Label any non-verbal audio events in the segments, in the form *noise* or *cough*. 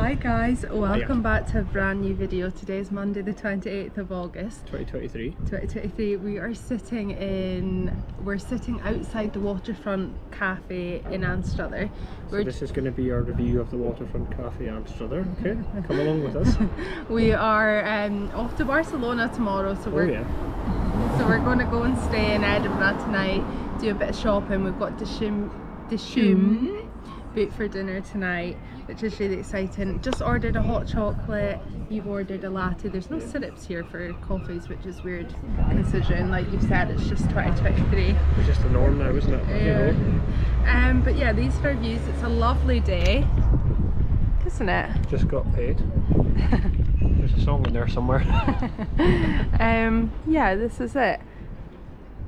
Hi guys, welcome back to a brand new video. Today is Monday the 28th of August 2023. 2023. We are sitting in, we're sitting outside the waterfront cafe in Anstruther. So We're, this is going to be our review of the Waterfront Cafe Amsterdam. Okay, *laughs* come along with us. *laughs* we are um, off to Barcelona tomorrow so Oh we're yeah. So we're going to go and stay in Edinburgh tonight, do a bit of shopping. We've got Dishoom, Dishoom booked for dinner tonight, which is really exciting. Just ordered a hot chocolate. You've ordered a latte. There's no syrups here for coffees, which is weird considering, like you've said, it's just 2023. It's just the norm now, isn't it? You Yeah. know, Um, but yeah, these are our views. It's a lovely day, isn't it? just got paid. *laughs* There's a song in there somewhere. *laughs* um, yeah, this is it.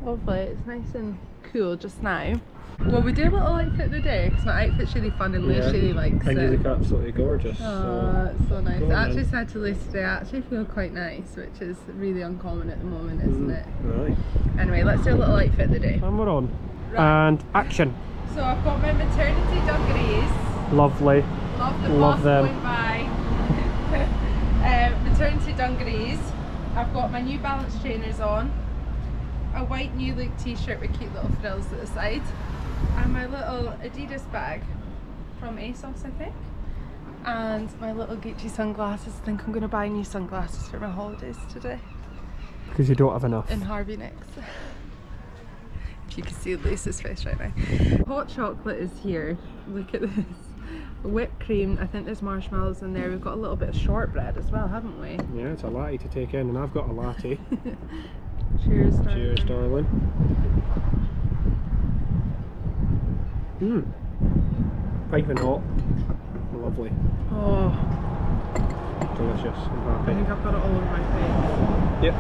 Lovely. It's nice and cool just now. Well, we do a little outfit of the day because my outfit's really fun and Luce Yeah. really likes And you it. look absolutely gorgeous. Oh, so. so nice. go I actually then. said to Luce today, I actually feel quite nice, which is really uncommon at the moment, isn't it? Right. Anyway, let's do a little outfit of the day. And we're on. Right. And action. So I've got my maternity dungarees. Lovely. Love the Love bus them. going by. um, *laughs* maternity dungarees. I've got my New Balance trainers on. A white New Look t-shirt with cute little frills at the side. And my little Adidas bag from ASOS I think. And my little Gucci sunglasses. I think I'm going to buy new sunglasses for my holidays today Because you don't have enough. in Harvey Nicks. *laughs* if you can see Luce's face right now. Hot chocolate is here. Look at this. Whipped cream. I think there's marshmallows in there. We've got a little bit of shortbread as well, haven't we? Yeah, it's a latte to take in, and I've got a latte. *laughs* Cheers, darling. Cheers, darling. Mmm. Piping hot. Lovely. Oh, Delicious. I'm I think I've got it all over my face. Yep.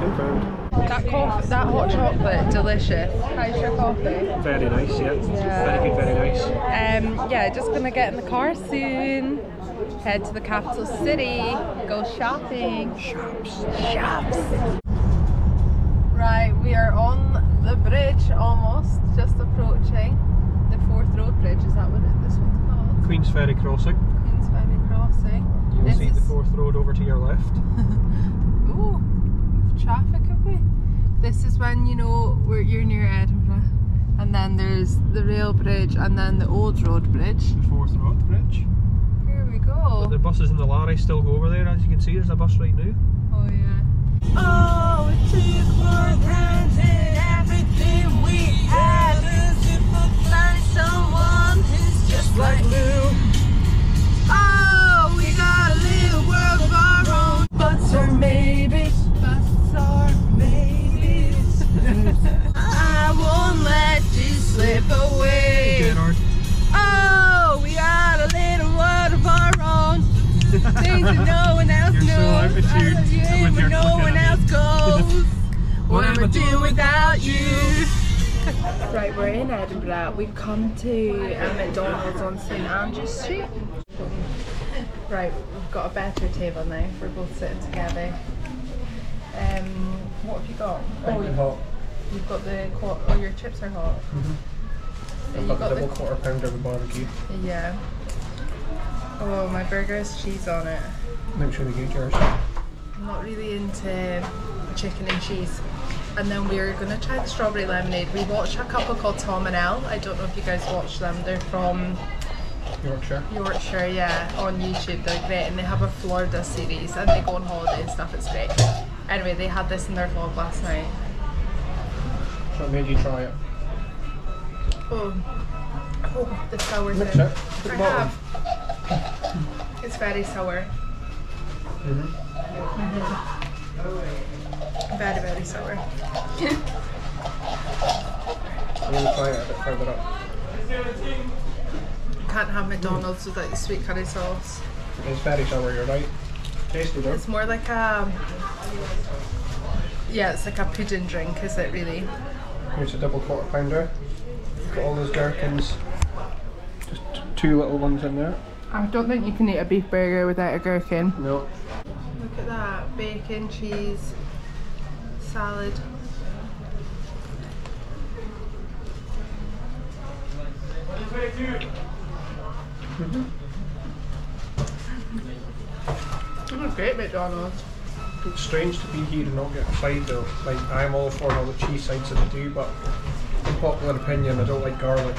Confirmed. That coffee, that hot chocolate, delicious. How's your coffee? Very nice, yeah. Yeah. Very good, very nice. Um, yeah, just gonna get in the car soon. Head to the capital city. Go shopping. Shops. Shops. We are on the bridge almost, just approaching the Forth Road Bridge. Is that what it, this one's called? Queensferry Crossing. Queensferry Crossing. You will This see the Forth Road over to your left. *laughs* Ooh, traffic have we? This is when you know we're, you're near Edinburgh, and then there's the rail bridge, and then the Old Road Bridge. The Forth Road Bridge. Here we But go. the buses and the lorries still go over there, as you can see. There's a bus right now. Oh yeah. Oh, it took for granted everything we had. As we find someone who's just like you. Oh, we got a little world of our own. Buts or maybes. Buts or maybes. *laughs* I won't let you slip away. Oh, we got a little world of our own. Things that no tune love you with where your no one else goes. *laughs* What am I doing without you? *laughs* Right, we're in Edinburgh. We've come to a McDonald's on St Andrew Street. Right, we've got a better table now. We're both sitting together. Um, what have you got? Oh, you, hot. you've got the qu- oh, your chips are hot. Yeah, you Got got the the double quarter pounder with barbecue. Yeah. Oh, my burger has cheese on it. Make sure they get yours. I'm not really into chicken and cheese. And then we're gonna try the strawberry lemonade. We watched a couple called Tom and Elle. I don't know if you guys watch them. They're from Yorkshire. Yorkshire, yeah, on YouTube. They're great, and they have a Florida series, and they go on holiday and stuff. It's great. Anyway, they had this in their vlog last night. So I made you try it. Oh, oh, the sour thing. it. I have. It's very sour. Mm-hmm. Very, very sour. I'm going to try it a bit further up. Can't have McDonald's without the sweet curry sauce. It's very sour, you're right. Tasty though. It's more like a yeah, it's like a pudding drink, is it really? Here's a double quarter pounder. Got all those gherkins. Just two little ones in there. I don't think you can eat a beef burger without a gherkin. No. Look at that, bacon, cheese, salad. It was great McDonald's. It's strange to be here and not get a side though. Like I'm all for all the cheese sides that they do, but in popular opinion, I don't like garlic.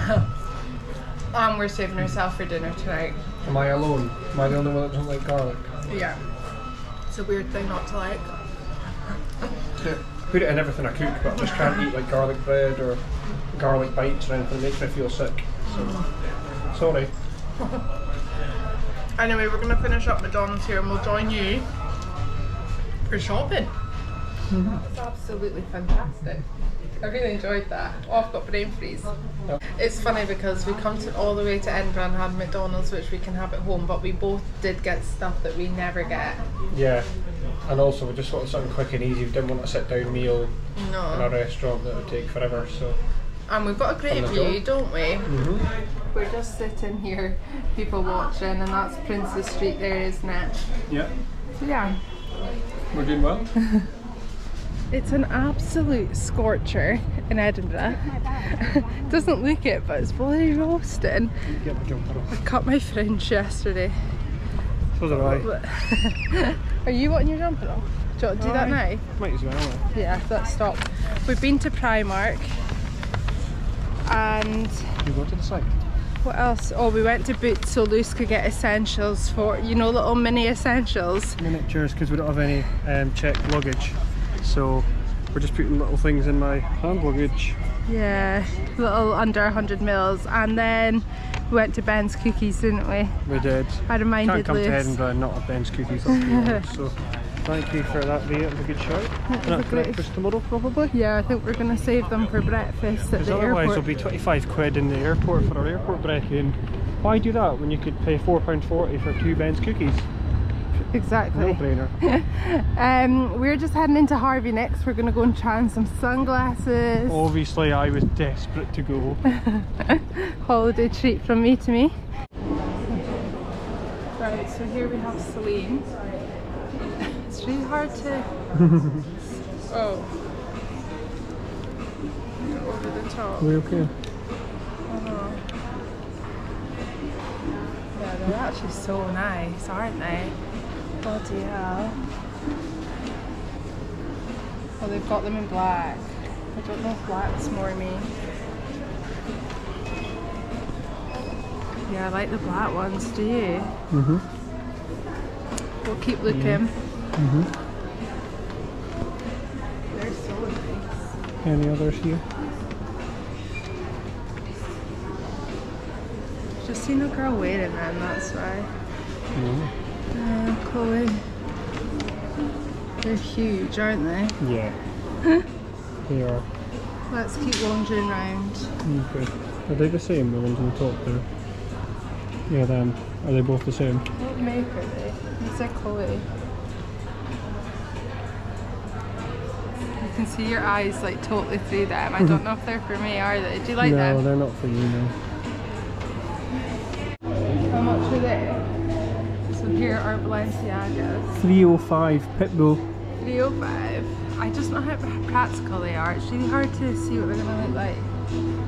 *laughs* Um, we're saving ourselves for dinner tonight. Am I alone? Am I the only one that doesn't like garlic? Yeah. It's a weird thing not to like. Put it in everything I cook, but I just can't eat like garlic bread or garlic bites or anything. It makes me feel sick. So sorry. Anyway, we're gonna finish up McDonald's here and we'll join you for shopping. It's absolutely fantastic. I really enjoyed that. Oh, I've got brain freeze. It's funny because we come to all the way to Edinburgh and had McDonald's, which we can have at home, but we both did get stuff that we never get. Yeah. And also, we just wanted something quick and easy. We didn't want a sit down meal in a restaurant that would take forever. So. And we've got a great On the view, don't we? Mm-hmm. We're just sitting here, people watching, and that's Princes Street there, isn't it? Yeah. So yeah. We're doing well. *laughs* It's an absolute scorcher in Edinburgh. *laughs* Doesn't look it, but it's bloody roasting. Get my jumper off. I cut my fringe yesterday. So did I. *laughs* Are you wanting your jumper off? Do you want to do that now? Might as well. Yeah, let's stop. We've been to Primark and You go to the site? what else? Oh, we went to Boots so Luce could get essentials for, you know, little mini essentials. Miniatures because we don't have any um, checked luggage. So we're just putting little things in my hand luggage. Yeah, little under 100 mils. And then we went to Ben's Cookies, didn't we? We did. I reminded Can't come to Luce. Edinburgh and not have Ben's cookies. honest. *laughs* so thank you for that, Leah. It was a good shout. And was great- breakfast tomorrow probably. Yeah, I think we're going to save them for breakfast at Because the otherwise airport. it'll be 25 quid in the airport for our airport break And why do that when you could pay £4.40 for two Ben's cookies? No Exactly. brainer. *laughs* Um, we're just heading into Harvey Nicks. We're going to go and try on some sunglasses. Obviously, I was desperate to go. *laughs* holiday treat from me to me. Right, so here we have Celine. It's really hard to. *laughs* oh. Over the top. we okay? Uh-huh. Yeah, they're actually so nice, aren't they? Bloody hell. Oh, they've got them in black. I don't know if black's more me. Yeah, I like the black ones, do you? Mm-hmm. We'll keep looking. Mm-hmm. They're so nice. Any others here? Just seen a girl wearing them, that's why. No. Chloe. They're huge, aren't they? Yeah. they are. Let's keep wandering round. Okay. Are they the same, the ones on the top there? Yeah, them. Are they both the same? What make are they? These are Chloe. You can see your eyes like totally through them. I don't *laughs* know if they're for me, are they? Do you like no, them? they're not for you, no. 5 305 Pitbull. 305. I just know how practical they are. It's really hard to see what they're going to look like.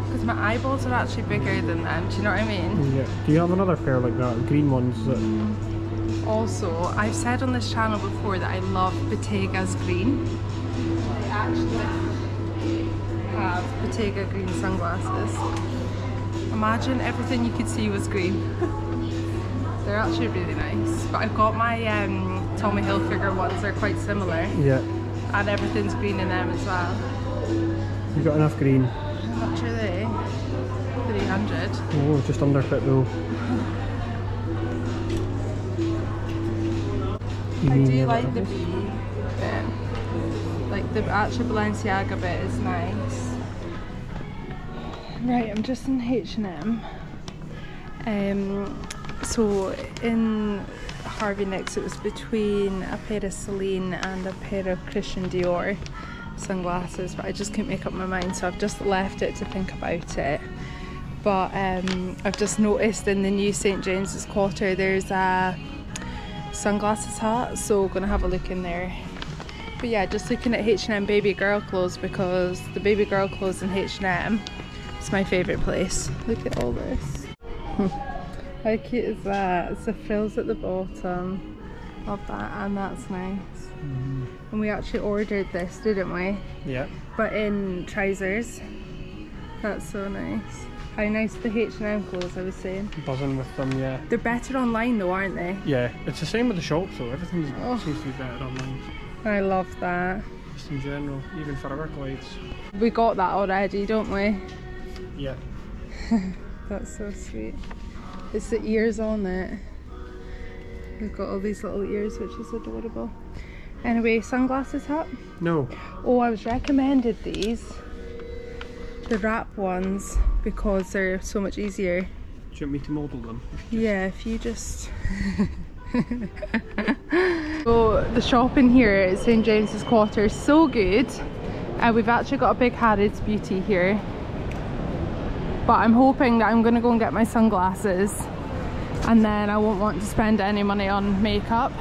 Because my eyeballs are actually bigger than them, do you know what I mean? Yeah. Do you have another pair like that? Green ones? That... Also, I've said on this channel before that I love Bottega's green. I actually have Bottega green sunglasses. Imagine everything you could see was green. *laughs* They're actually really nice. But I've got my um, Tommy Hilfiger ones, they're quite similar. Yeah. And everything's green in them as well. You've got enough green. How much are they? 300. Oh, just under Pitbull. You I do like the? B bit. Like the actual Balenciaga bit is nice. Right, I'm just in H&M. Um, so in Harvey Nicks it was between a pair of Celine and a pair of Christian Dior sunglasses but I just couldn't make up my mind so I've just left it to think about it. But um, I've just noticed in the new St James's Quarter there's a sunglasses hut so gonna have a look in there. But yeah just looking at H&M baby girl clothes because the baby girl clothes in H&M is my favourite place. Look at all this *laughs* How cute is that? It's the frills at the bottom. Love that, and that's nice. Mm-hmm. And we actually ordered this, didn't we? Yeah. But in trousers. That's so nice. How nice the H&M clothes, I was saying. Buzzing with them, yeah. They're better online though, aren't they? Yeah, it's the same with the shops though. Everything Oh. seems to be better online. I love that. Just in general, even for our clothes. We got that already, don't we? Yeah. *laughs* That's so sweet. It's the ears on it. We've got all these little ears, which is adorable. Anyway, Sunglasses Hut. No. Oh, I was recommended these. The wrap ones because they're so much easier. Do you want me to model them? Yeah, if you just. *laughs* so the shop in here at St James's Quarter is so good. And we've actually got a big Harrods Beauty here. But I'm hoping that I'm gonna go and get my sunglasses and then I won't want to spend any money on makeup.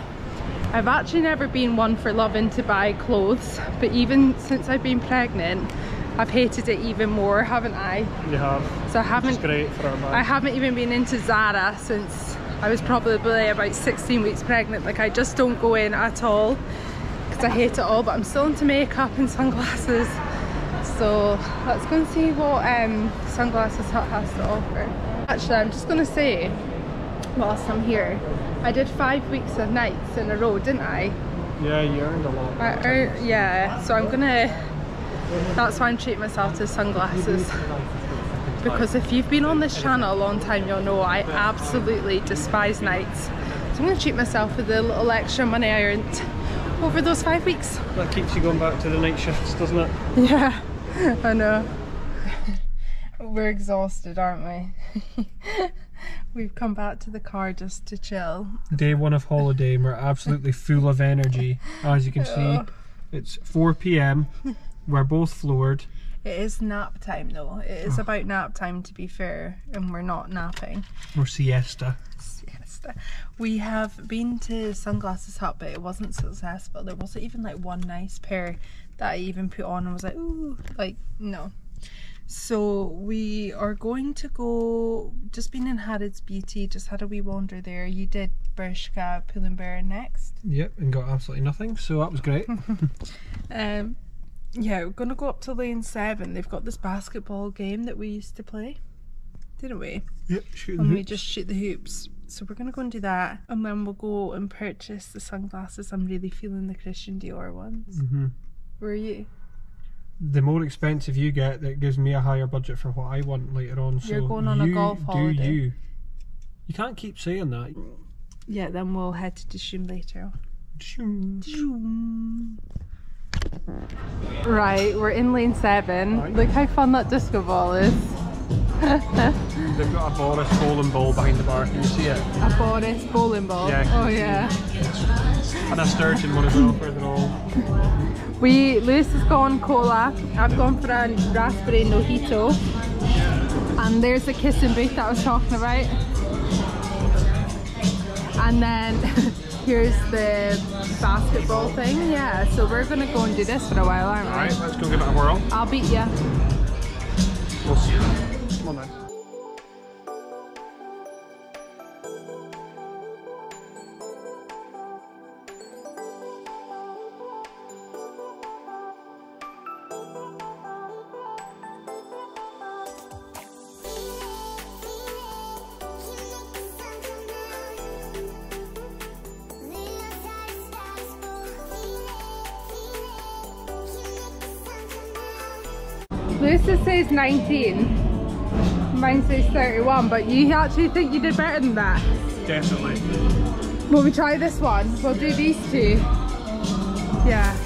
I've actually never been one for loving to buy clothes, but even since I've been pregnant, I've hated it even more, haven't I? You have. So I haven't great for our I haven't even been into Zara since I was probably about 16 weeks pregnant. Like I just don't go in at all because I hate it all. But I'm still into makeup and sunglasses. So let's go and see what um, Sunglasses Hut has to offer. Actually, I'm just gonna say, whilst I'm here, I did five weeks of nights in a row, didn't I? Yeah, you earned a lot. I yeah. So I'm gonna. That's why I'm treating myself to sunglasses because if you've been on this channel a long time you'll know I absolutely despise nights so I'm going to treat myself with the little extra money I earned over those five weeks That keeps you going back to the night shifts, doesn't it? yeah I know *laughs* we're exhausted aren't we *laughs* we've come back to the car just to chill Day one of holiday, and we're absolutely full of energy. As you can see, Oh. *laughs* it's 4 pm. We're both floored. it is nap time though it is oh. about nap time to be fair and we're not napping We're siesta. siesta. We have been to Sunglasses Hut, but it wasn't successful. There wasn't even like one nice pair that I even put on and was like, ooh, like no. So we are going to go. Just been in Harrods Beauty. Just had a wee wander there. You did Bershka, Pull and Bear next. Yep, and got absolutely nothing, so that was great. *laughs* *laughs* Um, yeah, we're gonna go up to Lane Seven. They've got this basketball game that we used to play, didn't we? yep, shooting and we hoops. just shoot the hoops. So we're gonna go and do that, and then we'll go and purchase the sunglasses. I'm really feeling the Christian Dior ones. Mhm. Where are you? The more expensive you get, that gives me a higher budget for what I want later on. So You're going on a you golf do holiday. you. You can't keep saying that. Yeah, then we'll head to Dishoom later. on. Right, we're in lane seven. Right. Look how fun that disco ball is. *laughs* They've got a Boris bowling ball behind the bar. Can you see it? A Boris bowling ball. Yeah. Oh yeah. And a sturgeon one as well further on. We Lewis has gone cola. I've gone for a raspberry mojito. And there's the kissing booth that I was talking about. And then *laughs* here's the basketball thing. Yeah, so we're gonna go and do this for a while, aren't we? Alright, let's go give it a whirl. I'll beat you. We'll see. Come on then. Lewis says 19. Mine says 31, but you actually think you did better than that. Definitely. Will we try this one? We'll do these two. Yeah.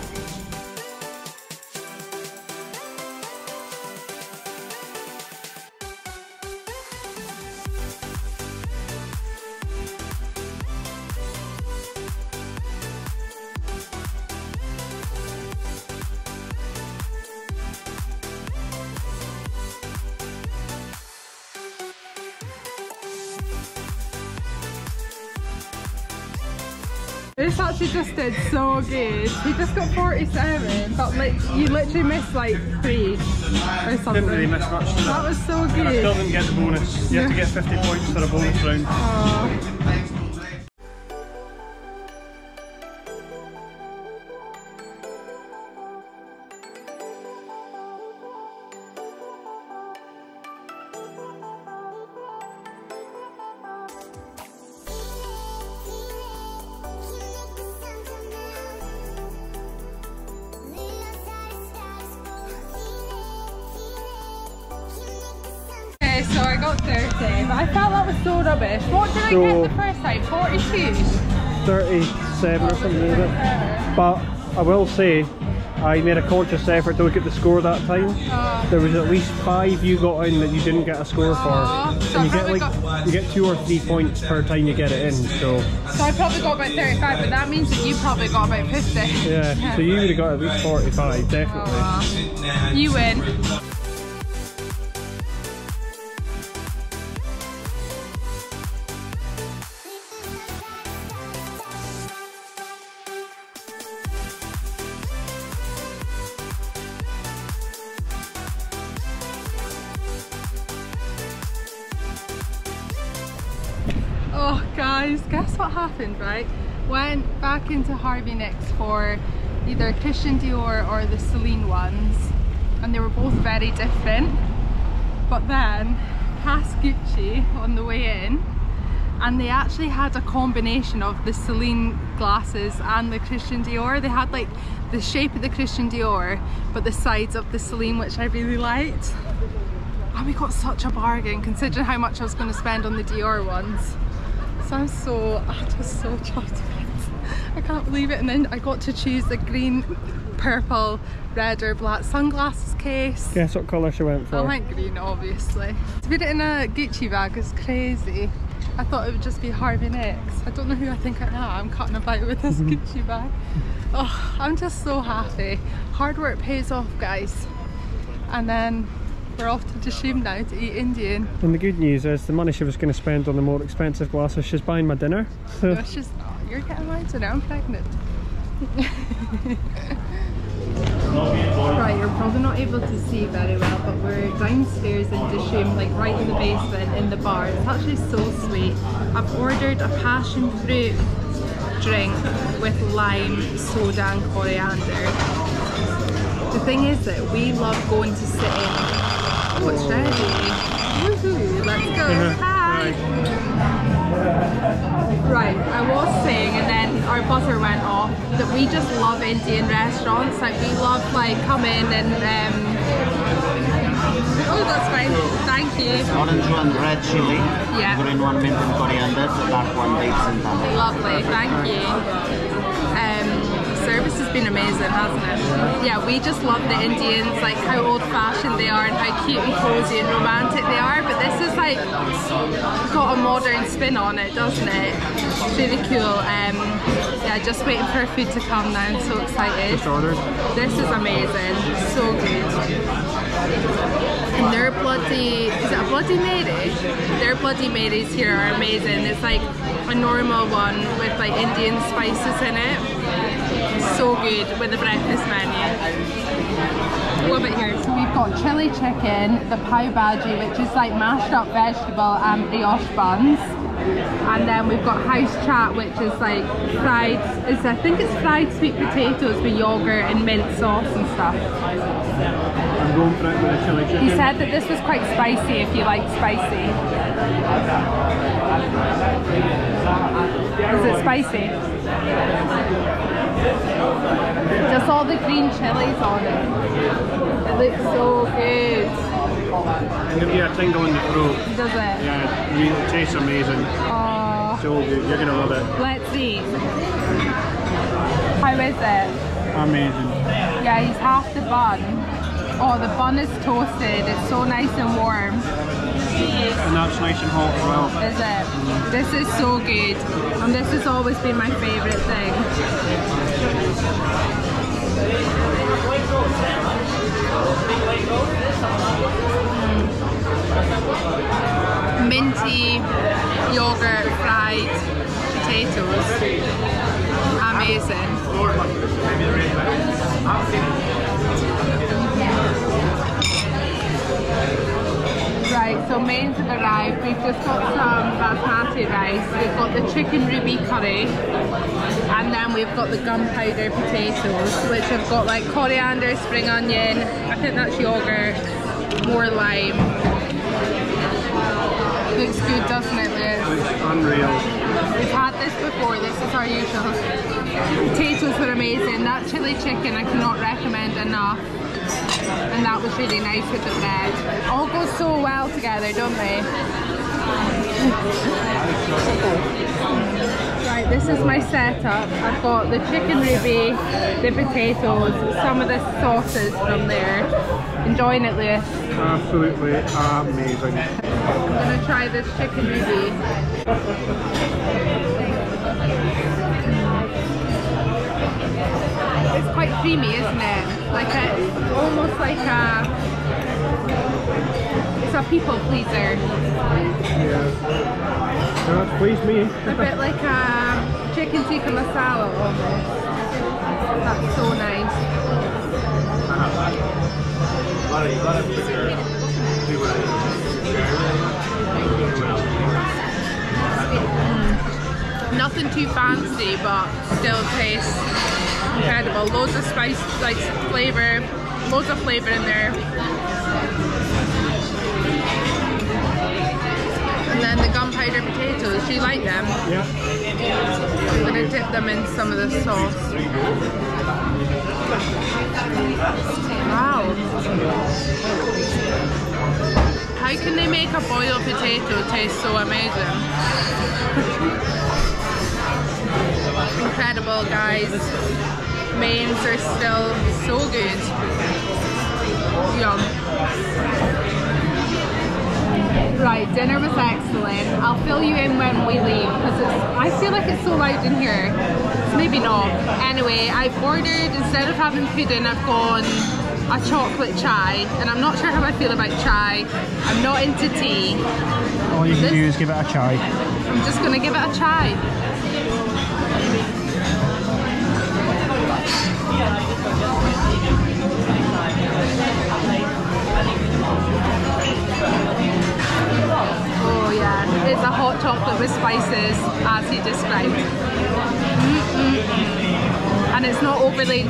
This actually just did so good. He just got 47, but like you literally missed like three or something. Didn't really miss much. That was so And I still good. didn't get the bonus. You have to get 50 points for a bonus round. Aw. What did So- the first time? 42? 37 or something like that. But I will say, I made a conscious effort to look at the score that time. Oh. There was at least five you got in that you didn't get a score for. Ah, so and you get like you get two or three points per time you get it in. So So I probably got about 35, but that means that you probably got about 50. yeah, so you would have got at least 45 definitely. Aw. You win. Happened, right? Went back into Harvey Nicks for either Christian Dior or the Celine ones and they were both very different. But then past Gucci on the way in and they actually had a combination of the Celine glasses and the Christian Dior. They had like the shape of the Christian Dior but the sides of the Celine which I really liked. And we got such a bargain considering how much I was going to spend on the Dior ones. So I'm so, I'm just so chuffed it. I can't believe it. And then I got to choose the green, purple, red or black sunglasses case. Guess what colour she went for? I went green obviously. To put it in a Gucci bag is crazy. I thought it would just be Harvey Nicks. I don't know who I think I am I'm cutting about with this *laughs* Gucci bag. Oh, I'm just so happy. Hard work pays off guys. And then we're off to Dishoom now to eat Indian. And the good news is the money she was going to spend on the more expensive glasses, she's buying my dinner. So No, it's just not. You're getting mine today. I'm pregnant. right, you're probably not able to see very well, but we're downstairs in Dishoom, like right in the basement in the bar. It's actually so sweet. I've ordered a passion fruit drink with lime, soda, and coriander. The thing is that we love going to sit in. It's ready. Woohoo! Let's go. *laughs* Hi. Right, I was saying, and then our buzzer went off, that we just love Indian restaurants. Like, we love, like, coming and, um... Oh, that's fine. Thank you. Orange one red chili, Yeah. green one mint and coriander, dark one dates and tamarind. Lovely, thank you. Has been amazing, hasn't it? Yeah, we just love the Indians, like how old-fashioned they are and how cute and cozy and romantic they are. But this is like got a modern spin on it, doesn't it? It's really cool. Um, yeah, just waiting for food to come now. I'm so excited. This is amazing, so good. And their bloody, is it a Bloody Mary? Their Bloody Marys here are amazing. It's like a normal one with like Indian spices in it. So good with the breakfast menu. What about here? So we've got chili chicken, the pav bhaji, which is like mashed up vegetable and brioche buns. And then we've got house chaat, which is like fried, is I think it's fried sweet potatoes with yogurt and mint sauce and stuff. I'm going for it with a chili chicken. He said that this was quite spicy if you like spicy. Is it spicy? Just all the green chilies on it. It looks so good. It'll give you a tingle in the throat. Does it? Yeah, it it tastes amazing. Oh, So good. You're gonna love it. let's eat. How is it? Amazing. Yeah, he's half the bun. Oh, the bun is toasted. It's so nice and warm. And that's nice and hot as well. Is it? This is so good. And this has always been my favourite thing. Minty, yogurt, fried potatoes. amazing. So mains have arrived. We've just got some uh, basmati rice. We've got the chicken ruby curry, and then we've got the gunpowder potatoes, which have got like coriander, spring onion. I think that's yogurt, more lime. Looks good, doesn't it, Liz? Unreal. We've had this before, this is our usual. Potatoes were amazing. That chili chicken I cannot recommend enough. And that was really nice with the bread. All goes so well together, don't they? Right, this is my setup. I've got the chicken ruby, the potatoes, some of the sauces from there. Enjoying it, Lewis. Absolutely amazing. I'm gonna try this chicken ruby. It's quite creamy, isn't it? Like a, almost like a, it's a people pleaser. Yeah. That's pleased me. A bit like a chicken tikka masala almost. That's so nice. Mm. Nothing too fancy, but still tastes incredible. Loads of spice, like flavour, loads of flavour in there. And then the gunpowder potatoes, do you like them? Yeah. I'm gonna dip them in some of the sauce. Wow. How can they make a boiled potato taste so amazing? *laughs* Incredible guys. Mains are still so good. Yum. Right, dinner was excellent. I'll fill you in when we leave because I feel like it's so loud in here. Maybe not. Anyway, I've ordered instead of having pudding, I've gone a chocolate chai, and I'm not sure how I feel about chai. I'm not into tea. All you can This- do is give it a try. I'm just gonna give it a try. Oh yeah, it's a hot chocolate with spices as he described. Mm-mm-mm. And it's not overly,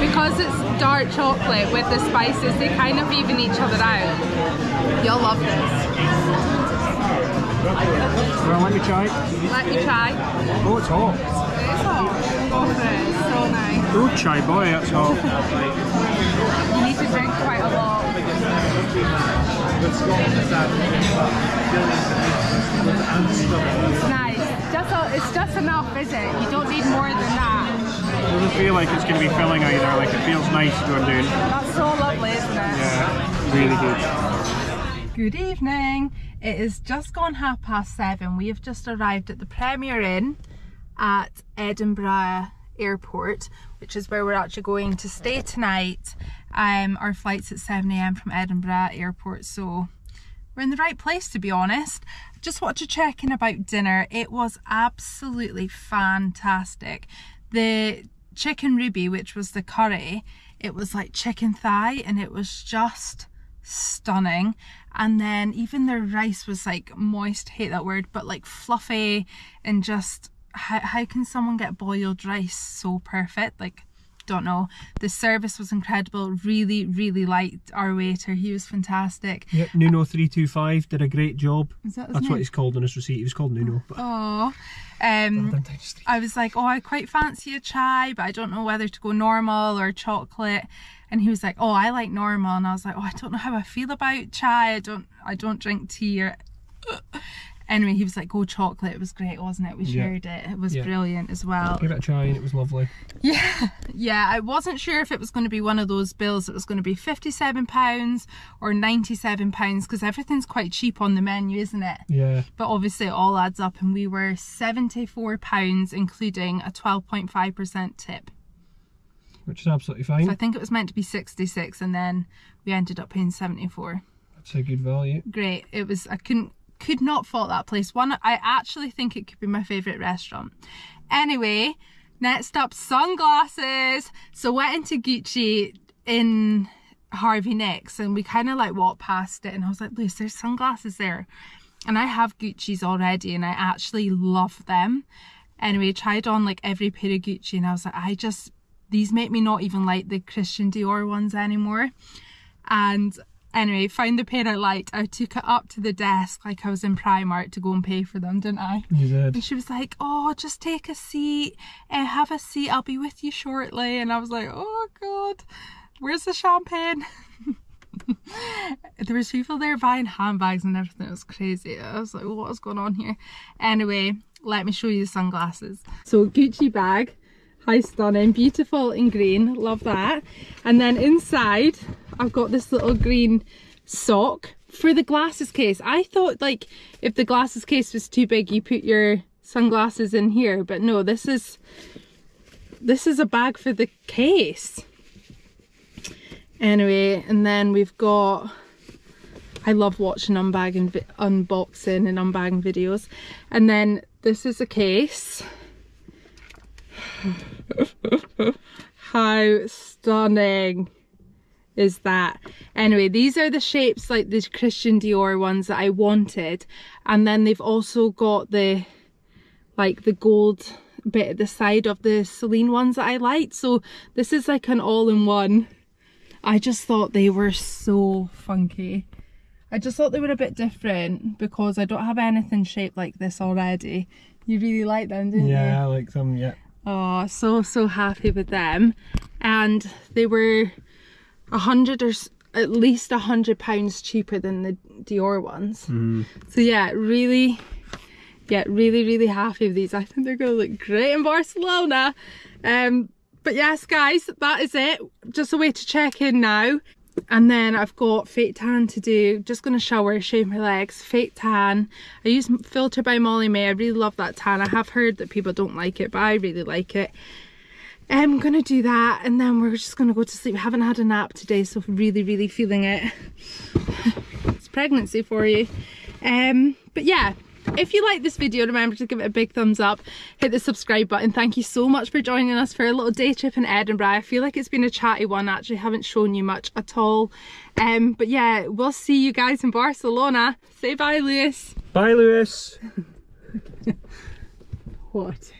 because it's dark chocolate with the spices, they kind of even each other out. You'll love this. Well, let me try. Let me try. Oh, it's hot. It's hot. It. It's so nice. Oh, chai boy, that's hot. You need to drink quite a lot. It's nice. Just a, it's just enough, is it? You don't need more than that. Doesn't feel like it's going to be filling either. Like it feels nice going down. That's so lovely, isn't it? Yeah, really good. Good evening. It is just gone half past seven. We have just arrived at the Premier Inn at Edinburgh Airport, which is where we're actually going to stay tonight. Um, our flight's at 7am from Edinburgh Airport, so we're in the right place to be honest. Just wanted to check in about dinner. It was absolutely fantastic. The chicken ruby, which was the curry, it was like chicken thigh and it was just stunning. And then even their rice was like moist, hate that word, but like fluffy and just how, how can someone get boiled rice so perfect? Like don't know. The service was incredible. Really, really liked our waiter. He was fantastic. Yep, Nuno325 did a great job. Is that That's name? what he's called on his receipt. He was called Nuno. But Oh, um, Down to street. I was like, oh, I quite fancy a chai, but I don't know whether to go normal or chocolate. And he was like, oh, I like normal, and I was like, oh, I don't know how I feel about chai. I don't, I don't drink tea. Or... Anyway, he was like, go chocolate. It was great, wasn't it? We Yeah. shared it. It was Yeah. brilliant as well. Gave it a try and it was lovely. Yeah, *laughs* yeah. I wasn't sure if it was going to be one of those bills that was going to be fifty-seven pounds or ninety-seven pounds because everything's quite cheap on the menu, isn't it? Yeah. But obviously, it all adds up, and we were seventy-four pounds, including a twelve point five percent tip. Which is absolutely fine. So I think it was meant to be sixty-six, and then we ended up paying seventy-four. That's a good value. Great. It was. I couldn't could not fault that place. One, I actually think it could be my favourite restaurant. Anyway, Next up, sunglasses. So went into Gucci in Harvey Nicks and we kind of like walked past it and I was like, Luce, there's sunglasses there. And I have Gucci's already and I actually love them. Anyway, tried on like every pair of Gucci and I was like, I just, these make me not even like the Christian Dior ones anymore. And anyway, found the pair I liked. I took it up to the desk like I was in Primark to go and pay for them, didn't I? You did. And she was like, oh, just take a seat, uh, have a seat, I'll be with you shortly. And I was like, oh God, where's the champagne? *laughs* there was people there buying handbags and everything. It was crazy. I was like, what is going on here? Anyway, let me show you the sunglasses. So Gucci bag, high stunning, beautiful in green, love that. And then inside, I've got this little green sock for the glasses case. I thought like if the glasses case was too big, you put your sunglasses in here, but no, this is this is a bag for the case. Anyway, and then we've got I love watching unbagging unboxing and unbagging videos. And then this is a case. *laughs* How stunning is that? Anyway, these are the shapes like the Christian Dior ones that I wanted. And then they've also got the like the gold bit at the side of the Celine ones that I liked. So this is like an all-in-one. I just thought they were so funky. I just thought they were a bit different because I don't have anything shaped like this already. You really like them, didn't you? Yeah, I like them, yeah. Oh, so, so happy with them. And they were a hundred or at least a hundred pounds cheaper than the Dior ones. So yeah, really, yeah, really, really happy with these. I think they're gonna look great in Barcelona. Um, but yes, guys, that is it. Just a way to check in now. And then I've got fake tan to do. Just gonna shower, shave my legs, fake tan. I use filter by Molly-Mae. I really love that tan. I have heard that people don't like it, but I really like it. I'm gonna do that and then we're just gonna go to sleep. I haven't had a nap today, so really, really feeling it. *laughs* it's pregnancy for you. Um, but yeah, if you like this video, remember to give it a big thumbs up, hit the subscribe button. Thank you so much for joining us for a little day trip in Edinburgh. I feel like it's been a chatty one, actually haven't shown you much at all. Um, but yeah, we'll see you guys in Barcelona. Say bye, Lewis. Bye, Lewis. *laughs* What?